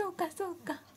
そうかそうか。